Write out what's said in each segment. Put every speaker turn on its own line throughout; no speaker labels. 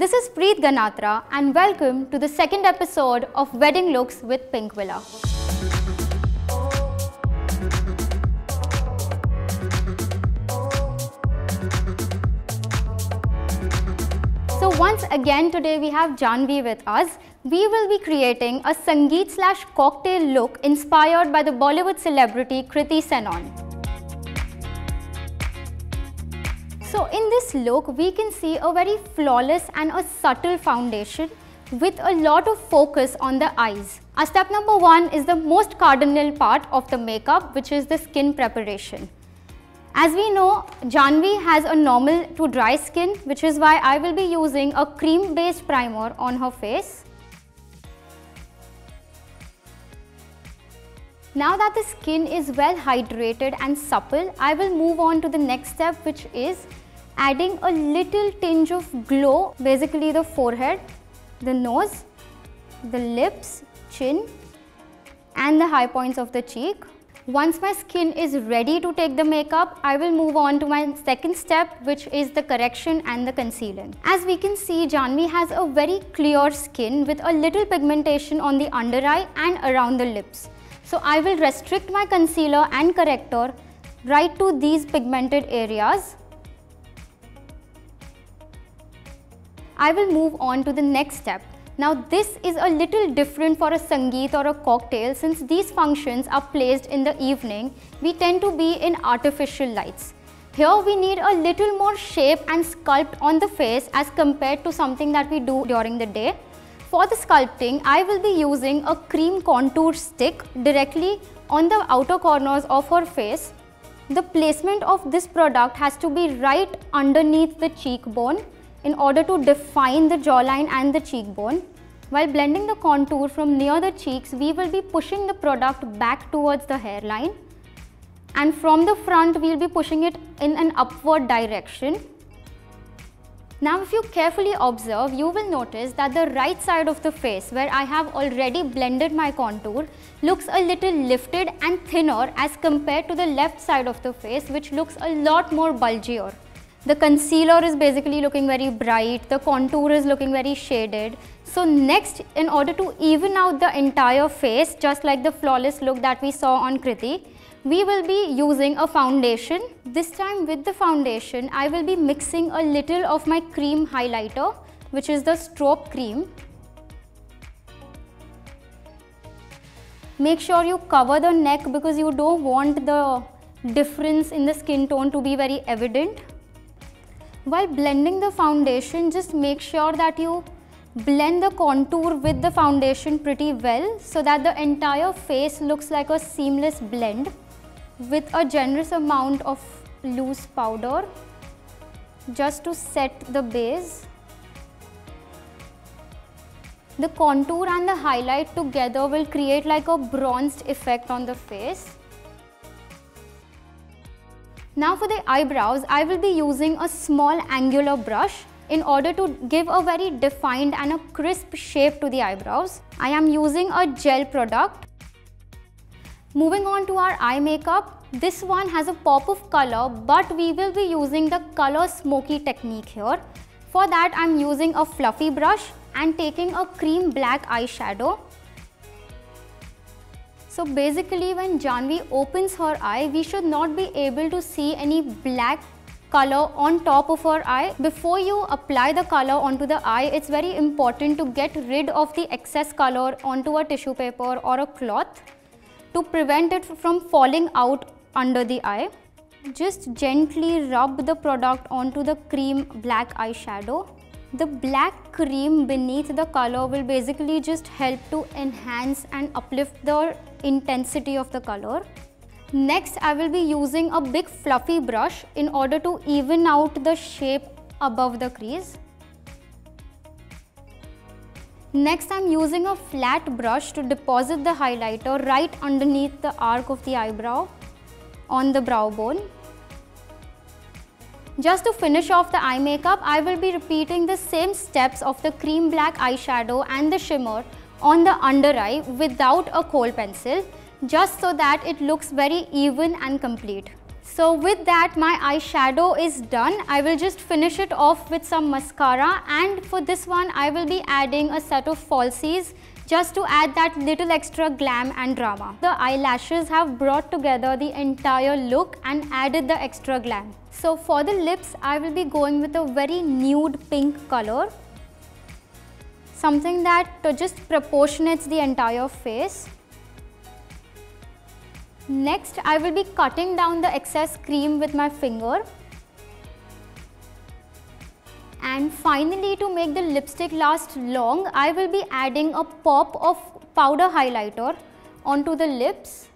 This is Preet Ganatra and welcome to the second episode of Wedding Looks with Pinkvilla. So once again today we have Janvi with us. We will be creating a Sangeet slash cocktail look inspired by the Bollywood celebrity Kriti Sanon. So in this look we can see a very flawless and a subtle foundation with a lot of focus on the eyes. Our step number one is the most cardinal part of the makeup which is the skin preparation. As we know, Janvi has a normal to dry skin which is why I will be using a cream based primer on her face. Now that the skin is well hydrated and supple, I will move on to the next step which is adding a little tinge of glow, basically the forehead, the nose, the lips, chin and the high points of the cheek. Once my skin is ready to take the makeup, I will move on to my second step which is the correction and the concealing. As we can see, Janvi has a very clear skin with a little pigmentation on the under eye and around the lips. So I will restrict my concealer and corrector right to these pigmented areas. I will move on to the next step now this is a little different for a Sangeet or a cocktail since these functions are placed in the evening, we tend to be in artificial lights. Here we need a little more shape and sculpt on the face as compared to something that we do during the day. For the sculpting, I will be using a cream contour stick directly on the outer corners of her face. The placement of this product has to be right underneath the cheekbone in order to define the jawline and the cheekbone. While blending the contour from near the cheeks, we will be pushing the product back towards the hairline and from the front we will be pushing it in an upward direction. Now if you carefully observe, you will notice that the right side of the face where I have already blended my contour looks a little lifted and thinner as compared to the left side of the face which looks a lot more bulgier. The concealer is basically looking very bright, the contour is looking very shaded. So next, in order to even out the entire face, just like the flawless look that we saw on Kriti, we will be using a foundation. This time with the foundation, I will be mixing a little of my cream highlighter, which is the Strobe cream. Make sure you cover the neck because you don't want the difference in the skin tone to be very evident. While blending the foundation, just make sure that you blend the contour with the foundation pretty well so that the entire face looks like a seamless blend with a generous amount of loose powder just to set the base. The contour and the highlight together will create like a bronzed effect on the face. Now for the eyebrows, I will be using a small angular brush in order to give a very defined and a crisp shape to the eyebrows. I am using a gel product. Moving on to our eye makeup, this one has a pop of color but we will be using the color smoky technique here. For that I am using a fluffy brush and taking a cream black eyeshadow so basically when Janvi opens her eye, we should not be able to see any black color on top of her eye. Before you apply the color onto the eye, it's very important to get rid of the excess color onto a tissue paper or a cloth to prevent it from falling out under the eye. Just gently rub the product onto the cream black eyeshadow the black cream beneath the color will basically just help to enhance and uplift the intensity of the color. Next, I will be using a big fluffy brush in order to even out the shape above the crease. Next, I'm using a flat brush to deposit the highlighter right underneath the arc of the eyebrow on the brow bone. Just to finish off the eye makeup, I will be repeating the same steps of the cream black eyeshadow and the shimmer on the under eye without a kohl pencil just so that it looks very even and complete. So with that my eyeshadow is done. I will just finish it off with some mascara and for this one I will be adding a set of falsies just to add that little extra glam and drama. The eyelashes have brought together the entire look and added the extra glam. So for the lips, I will be going with a very nude pink color. Something that just proportionates the entire face. Next, I will be cutting down the excess cream with my finger. And finally, to make the lipstick last long, I will be adding a pop of powder highlighter onto the lips.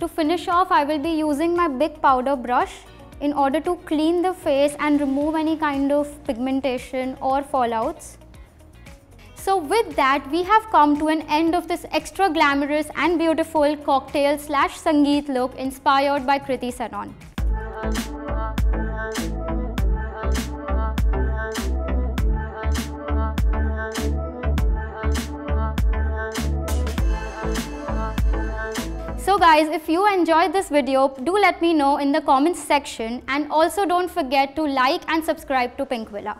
To finish off, I will be using my big powder brush in order to clean the face and remove any kind of pigmentation or fallouts. So with that, we have come to an end of this extra glamorous and beautiful cocktail slash Sangeet look inspired by Kriti Sanon. So guys, if you enjoyed this video, do let me know in the comments section and also don't forget to like and subscribe to Pinkvilla.